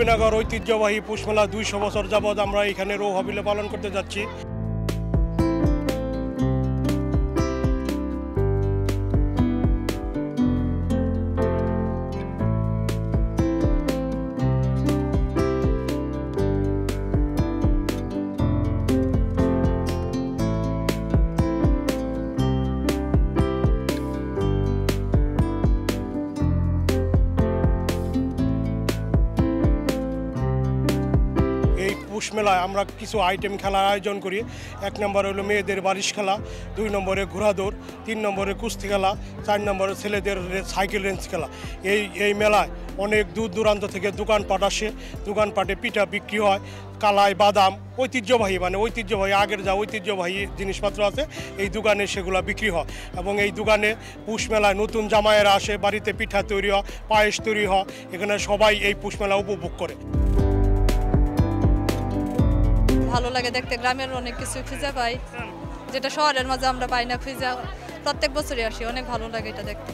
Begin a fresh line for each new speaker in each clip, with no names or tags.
নবীনগর ঐতিহ্যবাহী পুষ্মেলা দুইশো বছর যাবৎ আমরা এখানে রৌ হাবিলে পালন করতে যাচ্ছি। পুষ মেলায় আমরা কিছু আইটেম খেলার আয়োজন করি। এক নম্বর হলো মেয়েদের বারিশ খেলা, দুই নম্বরে ঘোড়াদৌড়, তিন নম্বরে কুস্তি খেলা, চার নম্বরে ছেলেদের সাইকেল রেঞ্জ খেলা। এই এই মেলায় অনেক দূর দূরান্ত থেকে দোকানপাট আসে। দোকানপাটে পিঠা বিক্রি হয়, কালাই, বাদাম, ঐতিহ্যবাহী মানে ঐতিহ্যবাহী, আগের যা ঐতিহ্যবাহী জিনিসপত্র আছে, এই দোকানে সেগুলো বিক্রি হয়। এবং এই দোকানে পুষ মেলায় নতুন জামাইয়েরা আসে, বাড়িতে পিঠা তৈরি হয়, পায়েস তৈরি হয়, এখানে সবাই এই পুষ মেলা উপভোগ করে।
ভালো লাগে দেখতে গ্রামের অনেক কিছু খুঁজে পাই। যেটা শহরের মাঝে আমরা পাই না খুঁজে প্রত্যেক বছরই আসি অনেক ভালো লাগে এটা দেখতে।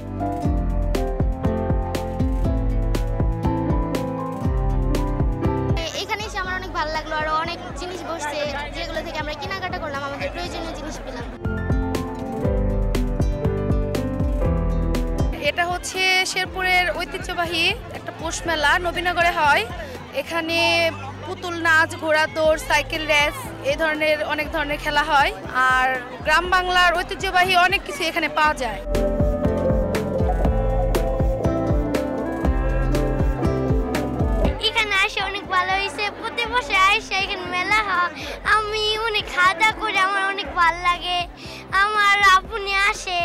এখানে এসে আমার অনেক ভালো লাগল আর অনেক জিনিস বসছে যেগুলো থেকে আমরা কেনাকাটা করলাম আমাদের প্রয়োজনীয় জিনিস পেলাম।
এটা হচ্ছে শেরপুরের ঐতিহ্যবাহী একটা পৌষ মেলা নবীনগরে হয়। এখানে পুতুল নাচ, ঘোড়া দৌড়, সাইকেল রেস এই ধরনের অনেক ধরনের খেলা হয়। আর গ্রাম বাংলার ঐতিহ্যবাহী অনেক কিছু এখানে পাওয়া যায়।
এখানে আসে অনেক ভালো আসে, এখানে মেলা হয়। আমি অনেক খাওয়া দাওয়া করে, আমার অনেক ভালো লাগে। আমার আপনি আসে।